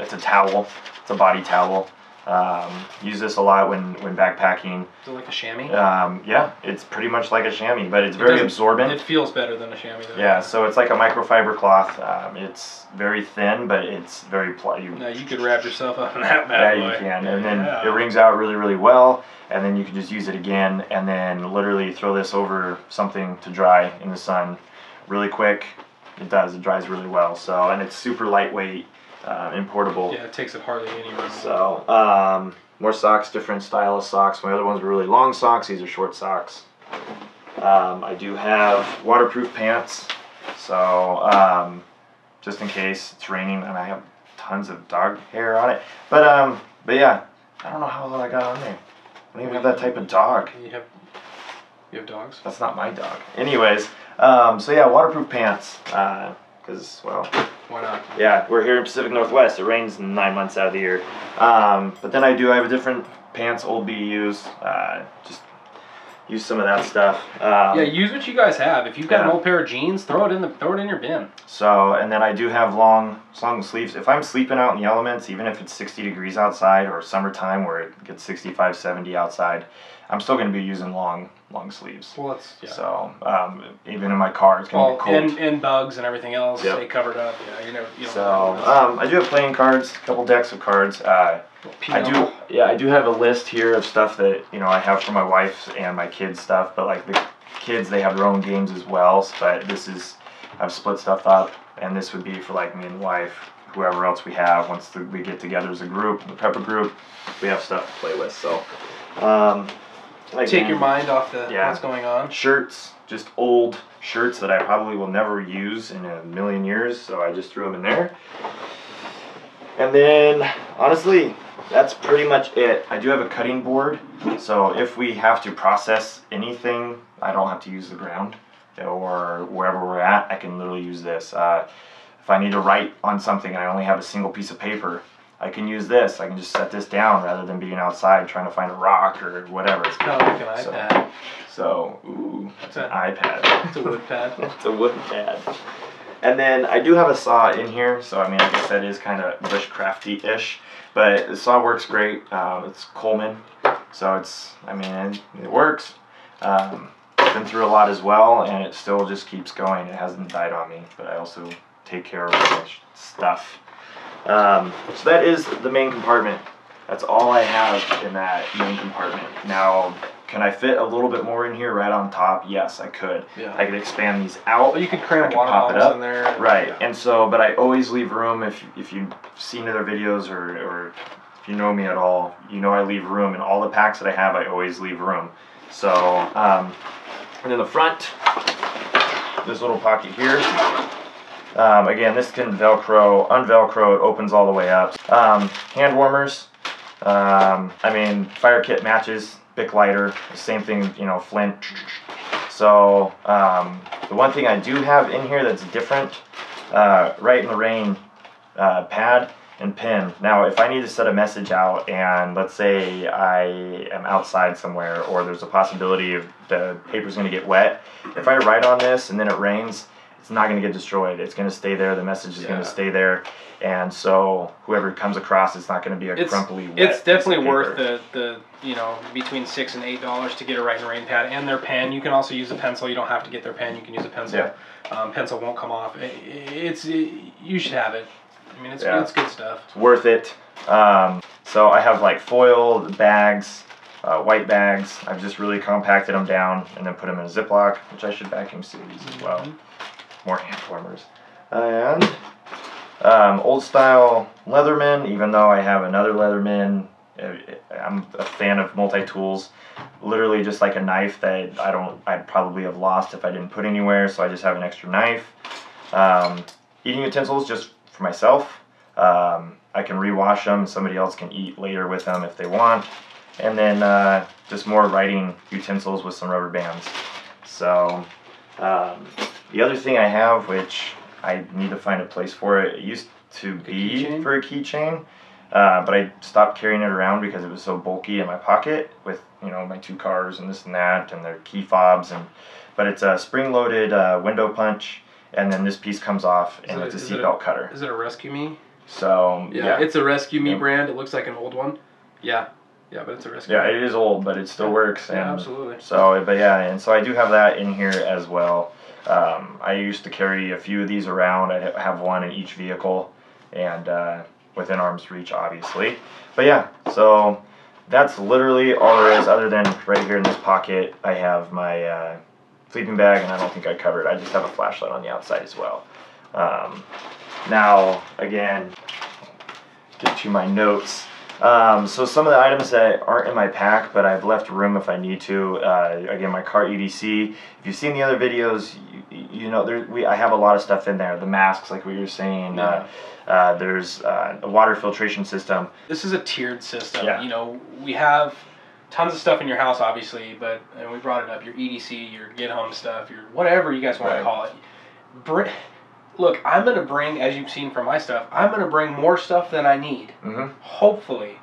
it's a towel. It's a body towel. Um, use this a lot when when backpacking. Is it like a chamois? Um, yeah, it's pretty much like a chamois, but it's It very absorbent. It feels better than a chamois though. Yeah, so it's like a microfiber cloth. Um, it's very thin, but it's very pliable. you, Now you could wrap yourself up in that Yeah, bad you boy. can, and then Yeah. it rings out really, really well. And then you can just use it again, and then literally throw this over something to dry in the sun, really quick. It does. It dries really well. So, and it's super lightweight uh, and portable. Yeah, it takes up hardly any room. So, um, more socks, different style of socks. My other ones were really long socks. These are short socks. Um, I do have waterproof pants. So, um, just in case it's raining and I have tons of dog hair on it. But, um, but yeah, I don't know how I got on there. I don't even have that type of dog. You have you have dogs? That's not my dog. Anyways, um, so yeah, waterproof pants. Because, well, Why not? yeah, we're here in Pacific Northwest. It rains nine months out of the year. Um, but then I do I have a different pants, old BDUs. Uh, just use some of that stuff. Um, Yeah, use what you guys have. If you've got an old pair of jeans, throw it in the throw it in your bin. So and then I do have long long sleeves. If I'm sleeping out in the elements, even if it's 60 degrees outside or summertime where it gets 65, 70 outside, I'm still going to be using long long sleeves. Well, it's yeah. So um, even in my car, it's going to Well, get cold. and, and bugs and everything else, Yep. stay covered up. Yeah, you know. You So um, I do have playing cards, a couple decks of cards. Uh, I do, yeah, I do have a list here of stuff that you know I have for my wife and my kids stuff. But like the kids, they have their own games as well. But this is, I've split stuff up, and this would be for like me and wife, whoever else we have. Once the, we get together as a group, the prepper group, we have stuff to play with. So, um, Take your mind off the Yeah. what's going on. shirts, just old shirts that I probably will never use in a million years, so I just threw them in there. And then, honestly, that's pretty much it. I do have a cutting board, so if we have to process anything, I don't have to use the ground or wherever we're at. I can literally use this. Uh, if I need to write on something and I only have a single piece of paper, I can use this. I can just set this down rather than being outside trying to find a rock or whatever. It's kind of like an So- iPad. So, ooh, it's an iPad. It's a wood pad. [laughs] it's a wood pad. And then I do have a saw in here, so I mean, I guess that is kind of bushcrafty-ish, but the saw works great. Uh, it's Coleman, so it's, I mean, it, works. Um, been through a lot as well, and it still just keeps going. It hasn't died on me, but I also take care of stuff. Um, so that is the main compartment. That's all I have in that main compartment. Now, can I fit a little bit more in here right on top? Yes, I could. Yeah. I could expand these out. Well, you could I cram could water pop it up. in there. Right, Yeah. and so, but I always leave room if if you've seen other videos or, or if you know me at all, you know I leave room in all the packs that I have. I always leave room. So, um, and in the front, this little pocket here. Um, again, this can Velcro, unvelcro, it opens all the way up. Um, hand warmers. Um, I mean, fire kit matches, Bic lighter, same thing, you know, flint. So, um, the one thing I do have in here that's different, uh, Rite in the Rain uh, pad and pin. Now, if I need to set a message out and let's say I am outside somewhere or there's a possibility of the paper's going to get wet, if I write on this and then it rains, it's not going to get destroyed. It's going to stay there. The message is gonna stay there, and so whoever comes across, it's not going to be a It's crumply. Wet it's definitely worth the the you know between six and eight dollars to get a writing rain pad and their pen. You can also use a pencil. You don't have to get their pen. You can use a pencil. Yeah. Um, pencil won't come off. I- I- It's you should have it. I mean, it's Yeah. it's good stuff. It's worth it. Um, so I have like foil bags, uh, white bags. I've just really compacted them down and then put them in a Ziploc, which I should vacuum seal these as well. More hand warmers. And um, old style Leatherman, even though I have another Leatherman, uh, I'm a fan of multi tools. Literally just like a knife that I don't, I'd probably have lost if I didn't put anywhere. So I just have an extra knife. Um, eating utensils just for myself. Um, I can rewash them. Somebody else can eat later with them if they want. And then uh, just more writing utensils with some rubber bands. So um, the other thing I have, which I need to find a place for it, it used to a be keychain? for a keychain, uh, but I stopped carrying it around because it was so bulky in my pocket with you know my two cars and this and that and their key fobs and. But it's a spring-loaded uh, window punch, and then this piece comes off, and it- it's a seatbelt cutter. Is it a ResQMe? So Yeah, yeah, it's a Rescue Me Yeah. brand. It looks like an old one. Yeah, yeah, but it's a Rescue. yeah, it is old, but it still works. Yeah, and absolutely. So, but yeah, and so I do have that in here as well. Um, I used to carry a few of these around. I have one in each vehicle, and uh, within arm's reach, obviously. But yeah, so that's literally all there is. Other than right here in this pocket, I have my uh, sleeping bag, and I don't think I covered. I just have a flashlight on the outside as well. Um, now, again, get to my notes. Um, so some of the items that aren't in my pack, but I've left room if I need to. Uh, again, my car EDC. If you've seen the other videos, you, know there we I have a lot of stuff in there. The masks, like what you were saying. Uh, uh, there's uh, a water filtration system. This is a tiered system. Yeah. You know, we have tons of stuff in your house, obviously, but and we brought it up. Your EDC, your get home stuff, your whatever you guys want Right. to call it. Bring, look, I'm gonna bring, as you've seen from my stuff, I'm gonna bring more stuff than I need. Mm-hmm. Hopefully,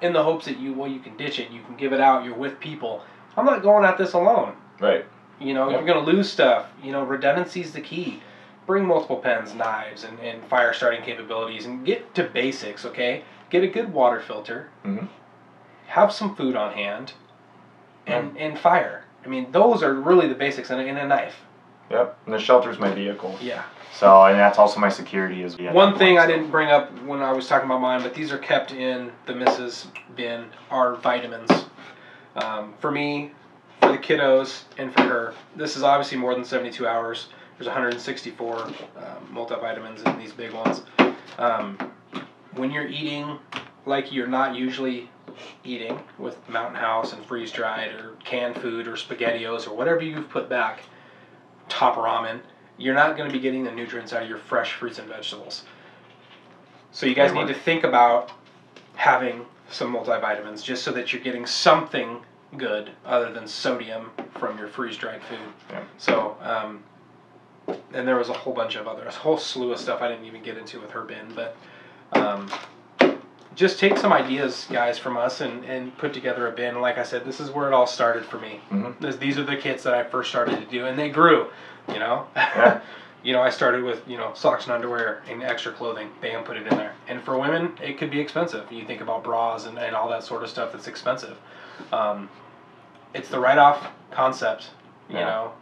in the hopes that you well, you can ditch it, you can give it out. You're with people. I'm not going at this alone. Right. You know, Yep. you're going to lose stuff. You know, redundancy is the key. Bring multiple pens, knives, and, and fire starting capabilities and get to basics, okay? Get a good water filter. Mhm. Have some food on hand. And, and fire. I mean, those are really the basics in a, in a knife. Yep. And the shelter's my vehicle. Yeah. So and that's also my security as well. One thing I didn't bring up when I was talking about mine, but these are kept in the Mrs. bin, are vitamins. Um, for me, the kiddos, and for her. This is obviously more than 72 hours. There's 164 um, multivitamins in these big ones. Um, when you're eating like you're not usually eating with Mountain House and freeze dried or canned food or SpaghettiOs or whatever you've put back, top ramen, you're not going to be getting the nutrients out of your fresh fruits and vegetables. So you guys need to think about having some multivitamins just so that you're getting something good other than sodium from your freeze dried food. Yeah. So, um, and there was a whole bunch of other, a whole slew of stuff I didn't even get into with her bin, but um, just take some ideas, guys, from us and, and put together a bin. Like I said, this is where it all started for me. Mhm. This, these are the kits that I first started to do, and they grew. You know, Yeah. [laughs] you know, I started with you know socks and underwear and extra clothing. Bam, put it in there. And for women, it could be expensive. You think about bras and, and all that sort of stuff that's expensive. Um, it's the write-off concept, you Yeah. know,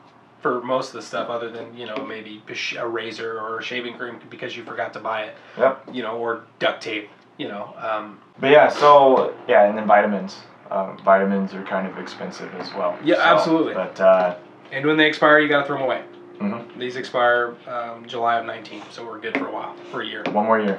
for most of the stuff, other than you know maybe a razor or a shaving cream because you forgot to buy it, Yep. you know, or duct tape, you know. Um, But yeah, so yeah, and then vitamins. Um, vitamins are kind of expensive as well. Yeah, So, absolutely. But uh, and when they expire, you got to throw them away. mhm. These expire um, July of 19, so we're good for a while, for a year. one more year.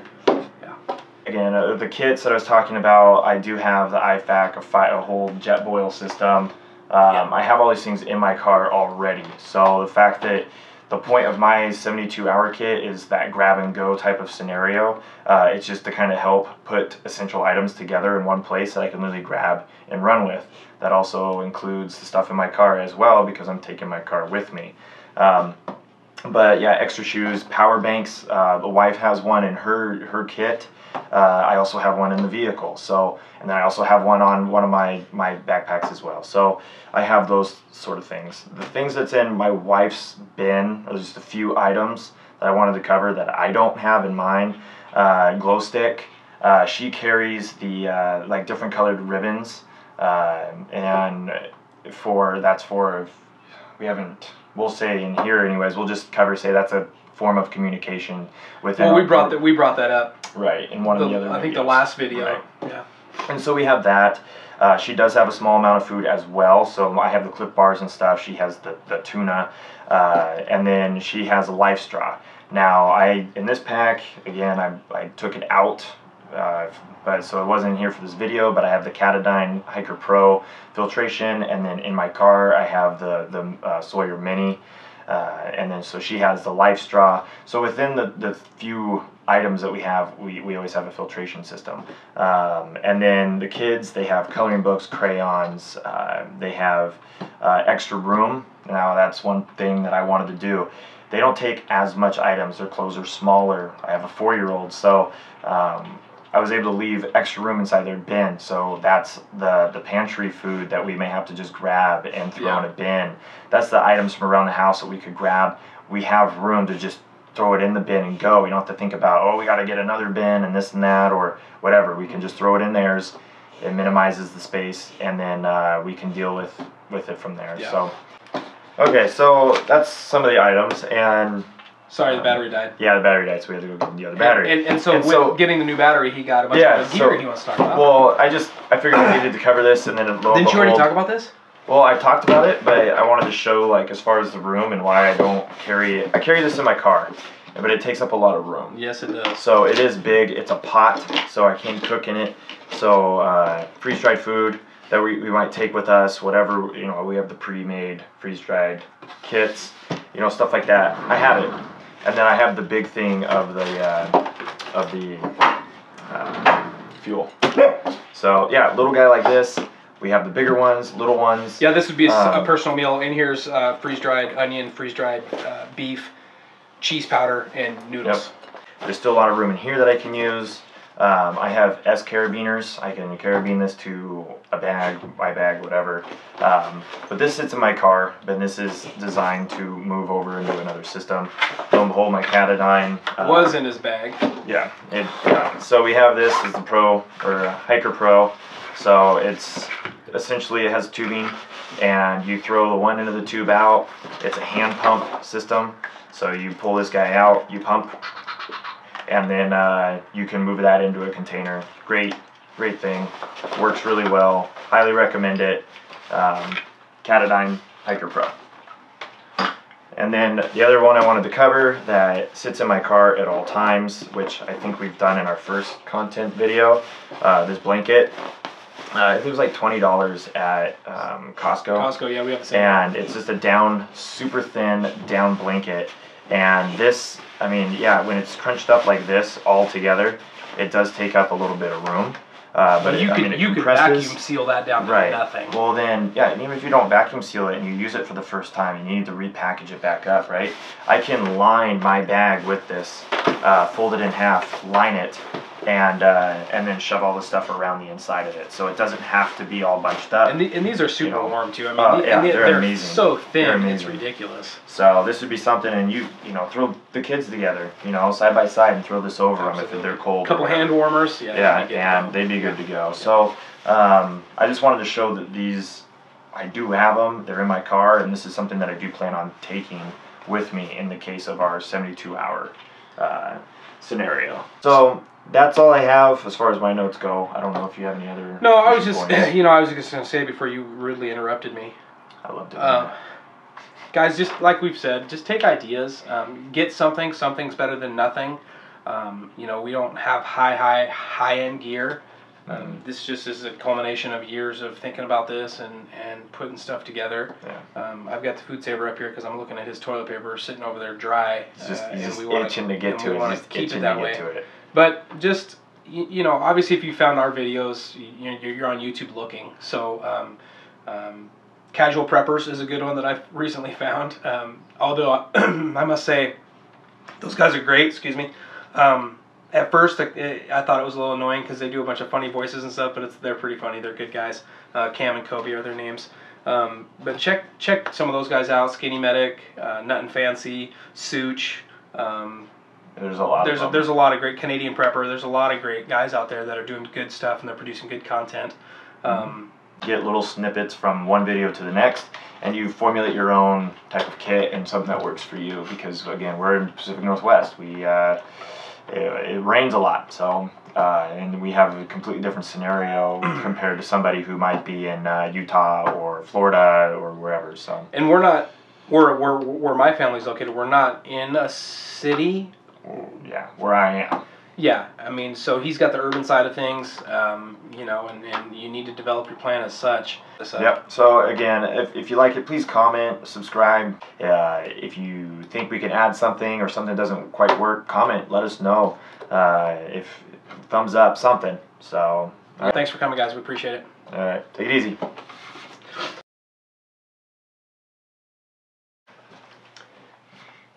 Again, uh, the kits that I was talking about, I do have the IFAK, a, fi- a whole Jetboil system. Um, Yeah. I have all these things in my car already. So the fact that the point of my 72 hour kit is that grab and go type of scenario. Uh, it's just to kind of help put essential items together in one place that I can literally grab and run with. That also includes the stuff in my car as well because I'm taking my car with me. Um, but yeah, extra shoes, power banks. Uh, the wife has one in her her kit. Uh, I also have one in the vehicle. So, and then I also have one on one of my my backpacks as well. So I have those sort of things. The things that's in my wife's bin are just a few items that I wanted to cover that I don't have in mine. Uh, glow stick. Uh, she carries the uh, like different colored ribbons, uh, and for that's for we haven't we'll say in here anyways we'll just cover say that's a form of communication within Well, we brought group. that we brought that up. right in one of the The- other I think the last video. Right. Yeah. And so we have that. Uh, she does have a small amount of food as well. So I have the Clif bars and stuff. She has the, the tuna. Uh, and then she has a life straw. Now, I in this pack, again, I, I took it out. Uh, but so it wasn't here for this video, but I have the Katadyn Hiker Pro filtration, and then in my car I have the the uh, Sawyer Mini, uh, and then so she has the Life Straw. So within the, the few items that we have, we, we always have a filtration system. Um, and then the kids, they have coloring books, crayons, uh, they have uh, extra room. Now that's one thing that I wanted to do. They don't take as much items. Their clothes are smaller. I have a four-year-old, so um, I was able to leave extra room inside their bin. So that's the the pantry food that we may have to just grab and throw in a bin. That's the items from around the house that we could grab. We have room to just throw it in the bin and go. We don't have to think about oh we got to get another bin and this and that or whatever. We can just throw it in theirs. It minimizes the space, and then uh, we can deal with with it from there. Yeah. So. Okay, so that's some of the items, and Sorry, the battery died. yeah, the battery died, so we had to go get the other battery. And, and so And with so- getting the new battery, he got a bunch Yeah, of gear so- he wants to talk about. Well, I just I figured we needed to cover this, and then lo Didn't you already talk about this? Well, I talked about it, but I wanted to show like as far as the room and why I don't carry it. I carry this in my car, but it takes up a lot of room. Yes, it does. So it is big. It's a pot, so I can cook in it. So uh, freeze dried food that we, we might take with us, whatever you know. We have the pre-made freeze dried kits, you know, stuff like that. I have it, and then I have the big thing of the uh, of the uh, fuel. So yeah, little guy like this. We have the bigger ones, little ones. Yeah, this would be a, Um, personal meal. In here's uh, freeze dried onion, freeze dried uh, beef, cheese powder, and noodles. Yep. There's still a lot of room in here that I can use. Um, I have S carabiners. I can carabine this to a bag, my bag, whatever. Um, but this sits in my car, and this is designed to move over into another system. Lo and behold, my Katadyn. uh, Was in his bag. yeah. It, yeah. So we have this as the Pro or Hiker Pro. So it's essentially it has tubing, and you throw the one end of the tube out. It's a hand pump system. So you pull this guy out, you pump, and then uh, you can move that into a container. Great, great thing. Works really well. Highly recommend it. Um, Katadyn Hiker Pro. And then the other one I wanted to cover that sits in my car at all times, which I think we've done in our first content video, uh, this blanket. Uh, I think it was like twenty dollars at um, Costco Costco, yeah, we have the same. and it's just a down, super thin down blanket. And this, I mean, yeah, when it's crunched up like this all together, it does take up a little bit of room. Uh, but you it, I mean, you could compresses. vacuum seal that down to Right. nothing. Well, then, yeah, and even if you don't vacuum seal it and you use it for the first time, you need to repackage it back up, right? I can line my bag with this, uh, fold it in half, line it, and uh, and then shove all the stuff around the inside of it, so it doesn't have to be all bunched up. And, the, and these are super know. warm too. I mean, Uh, the- yeah, they- they're they're, amazing. so thin, They're it's ridiculous. So this would be something, and you you know throw the kids together, you know, side by side, and throw this over them if they're cold. or couple hand warmers, yeah. Yeah, you and they'd be good to go. So um, I just wanted to show that these, I do have them. They're in my car, and this is something that I do plan on taking with me in the case of our 72 hour uh, scenario. So that's all I have as far as my notes go. I don't know if you have any other. No, I was just, points. [laughs] you know, I was just gonna say before you rudely interrupted me. I loved it. Uh, guys, just like we've said, just take ideas. Um, get something. Something's better than nothing. Um, you know, we don't have high, high, high end gear. Um, this just is a culmination of years of thinking about this and, and putting stuff together. Yeah. Um, I've got the food saver up here because I'm looking at his toilet paper sitting over there dry. He's just, uh, and just we wanna- itching to get to we wanna keep it that way. to it. But just you, know, obviously, if you found our videos, you, you're, on YouTube looking. So um, um, Casual Preppers is a good one that I've [laughs] recently found. Um, although [clears throat] I must say, those guys are great. Excuse me. Um, at first, I, I thought it was a little annoying because they do a bunch of funny voices and stuff, but it's they're pretty funny. They're good guys. Uh, Cam and Kobe are their names. Um, but check check some of those guys out. Skinny Medic, uh, Nutnfancy, Such. Um, There's a lot. there's of a, there's a lot of great Canadian prepper. There's a lot of great guys out there that are doing good stuff and they're producing good content. Um, get little snippets from one video to the next and you formulate your own type of kit and something that works for you because again we're in pacific northwest we uh, it, it rains a lot so uh, and we have a completely different scenario [clears throat] compared to somebody who might be in uh, utah or florida or wherever so and we're not where where where my family's located. We're not in a city. Yeah where i am Yeah, I mean, so he's got the urban side of things, um, you know, and, and you need to develop your plan as such. So, Yep. So again, if, if you like it, please comment, subscribe. Uh, if you think we can add something or something doesn't quite work, comment. Let us know. Uh, if thumbs up, something. So, Thanks for coming, guys. We appreciate it. all right, take it easy.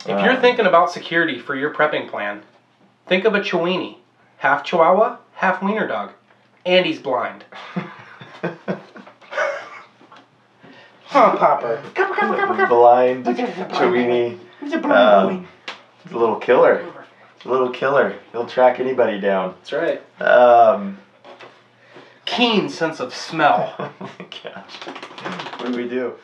If you're Um, thinking about security for your prepping plan, think of a Chiweenie. Half Chihuahua, half Wiener Dog. And he's blind. [laughs] Huh, Popper? Blind Chiweenie. Um, he's a little killer. He's a little killer. A Little killer. He'll track anybody down. That's right. Um, Keen sense of smell. oh my gosh. What do we do?